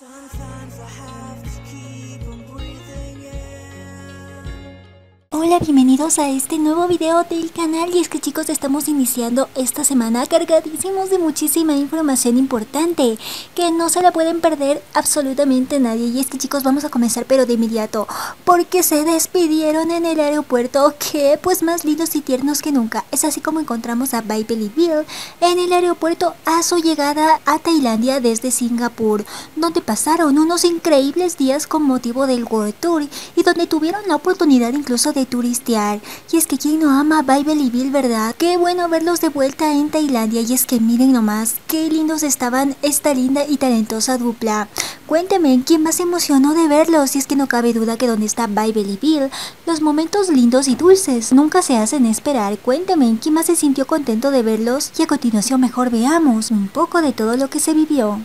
Sometimes I have to keep on breathing in. Hola, bienvenidos a este nuevo video del canal. Y es que chicos estamos iniciando esta semana cargadísimos de muchísima información importante que no se la pueden perder absolutamente nadie. Y es que chicos vamos a comenzar pero de inmediato porque se despidieron en el aeropuerto que pues más lindos y tiernos que nunca. Es así como encontramos a Bailey Bill en el aeropuerto a su llegada a Tailandia desde Singapur donde pasaron unos increíbles días con motivo del World Tour y donde tuvieron la oportunidad incluso de Y es que quien no ama Baibel y Bill, ¿verdad? Qué bueno verlos de vuelta en Tailandia. Y es que miren nomás, qué lindos estaban esta linda y talentosa dupla. Cuénteme, ¿quién más se emocionó de verlos? Y es que no cabe duda que donde está Baibel y Bill, los momentos lindos y dulces nunca se hacen esperar. Cuénteme, ¿quién más se sintió contento de verlos? Y a continuación mejor veamos un poco de todo lo que se vivió.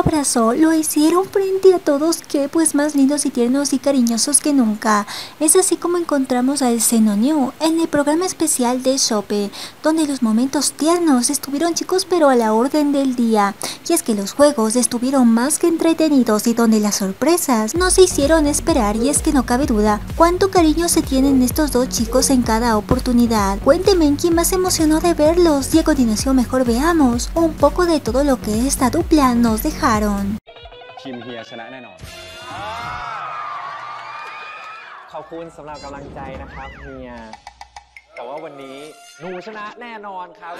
Abrazó, lo hicieron frente a todos, que pues más lindos y tiernos y cariñosos que nunca. Es así como encontramos a El Seno New en el programa especial de Shope, donde los momentos tiernos estuvieron chicos pero a la orden del día. Y es que los juegos estuvieron más que entretenidos y donde las sorpresas no se hicieron esperar y es que no cabe duda cuánto cariño se tienen estos dos chicos en cada oportunidad. Cuénteme quién más emocionó de verlos y a continuación mejor veamos un poco de todo lo que esta dupla nos dejaron. ทีมเฮียชนะแน่นอน ขอบคุณสำหรับกำลังใจนะครับเฮีย แต่ว่าวันนี้หนูชนะแน่นอนครับ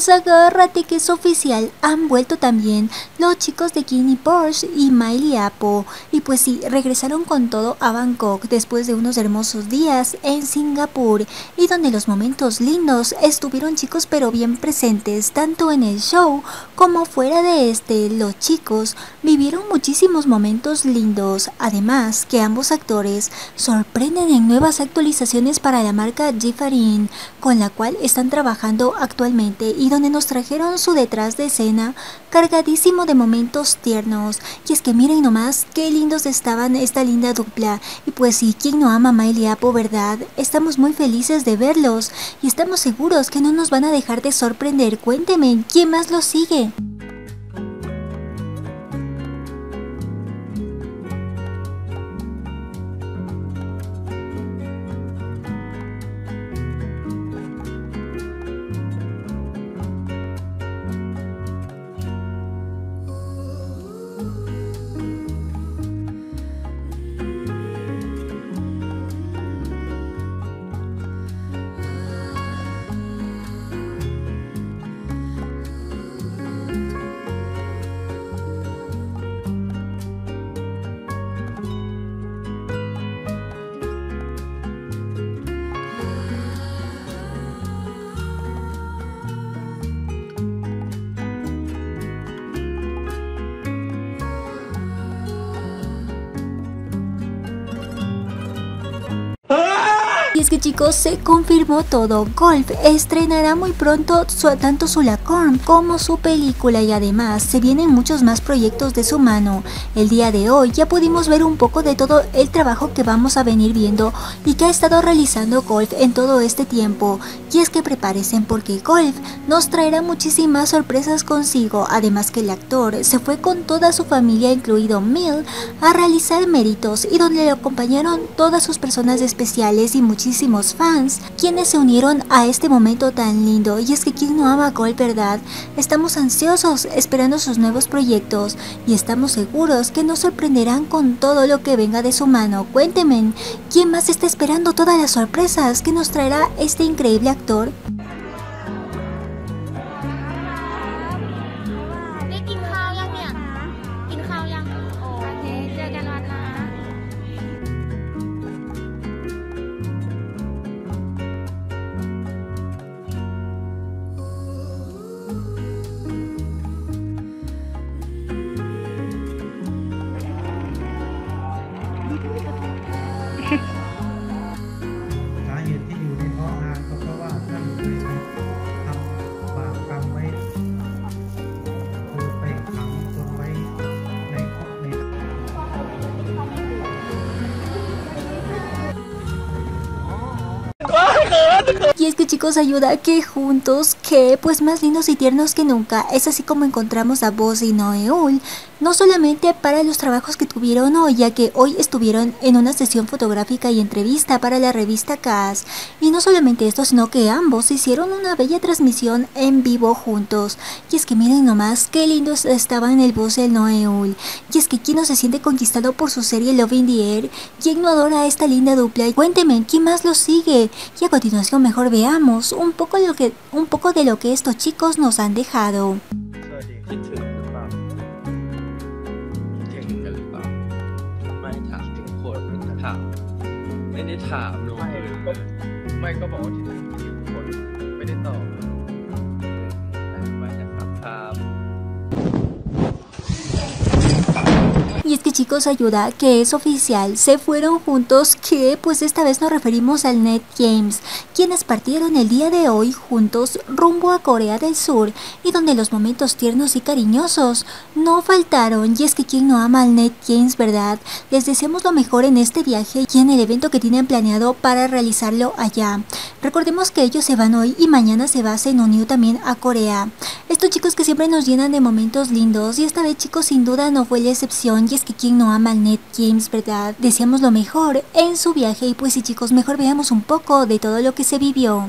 Pues agárrate que es oficial, han vuelto también los chicos de Ginny Porsche y Miley Apple. Y pues sí, regresaron con todo a Bangkok después de unos hermosos días en Singapur y donde los momentos lindos estuvieron chicos pero bien presentes tanto en el show como fuera de este. Los chicos vivieron muchísimos momentos lindos, además que ambos actores sorprenden en nuevas actualizaciones para la marca Gifarin con la cual están trabajando actualmente y donde nos trajeron su detrás de escena cargadísimo de momentos tiernos. Y es que miren nomás qué lindos estaban esta linda dupla. Y pues sí, quien no ama a Miley Apple, ¿verdad? Estamos muy felices de verlos y estamos seguros que no nos van a dejar de sorprender. Cuénteme, ¿quién más los sigue? Es que chicos, se confirmó todo. Golf estrenará muy pronto su, tanto su Lacorn como su película y además se vienen muchos más proyectos de su mano. El día de hoy ya pudimos ver un poco de todo el trabajo que vamos a venir viendo y que ha estado realizando Golf en todo este tiempo. Y es que prepárense porque Golf nos traerá muchísimas sorpresas consigo. Además que el actor se fue con toda su familia, incluido Mill, a realizar méritos y donde le acompañaron todas sus personas especiales y muchísimas muchísimos fans quienes se unieron a este momento tan lindo y es que quien no ama a Cole, ¿verdad? Estamos ansiosos esperando sus nuevos proyectos y estamos seguros que nos sorprenderán con todo lo que venga de su mano. Cuéntenme, ¿quién más está esperando todas las sorpresas que nos traerá este increíble actor? Chicos ayuda que juntos, que pues más lindos y tiernos que nunca, es así como encontramos a Boss y Noeul, no solamente para los trabajos que tuvieron hoy, ya que hoy estuvieron en una sesión fotográfica y entrevista para la revista CAS, y no solamente esto, sino que ambos hicieron una bella transmisión en vivo juntos, y es que miren nomás qué lindos estaban el Boss y el Noeul, y es que quien no se siente conquistado por su serie Love in the Air, quien no adora a esta linda dupla, y cuénteme, ¿quién más lo sigue? Y a continuación mejor veamos un poco, que, un poco de lo que estos chicos nos han dejado. ได้ถามโน้ตก็ไม่ก็บอกว่าที่ ayuda que es oficial, se fueron juntos que pues esta vez nos referimos al Net Games, quienes partieron el día de hoy juntos rumbo a Corea del Sur y donde los momentos tiernos y cariñosos no faltaron y es que quien no ama al Net Games, ¿verdad? Les deseamos lo mejor en este viaje y en el evento que tienen planeado para realizarlo allá. Recordemos que ellos se van hoy y mañana se va Senonyu también a Corea. Estos chicos que siempre nos llenan de momentos lindos y esta vez chicos sin duda no fue la excepción y es que quien no ama al Net Games, ¿verdad? Deseamos lo mejor en su viaje y pues sí chicos, mejor veamos un poco de todo lo que se vivió.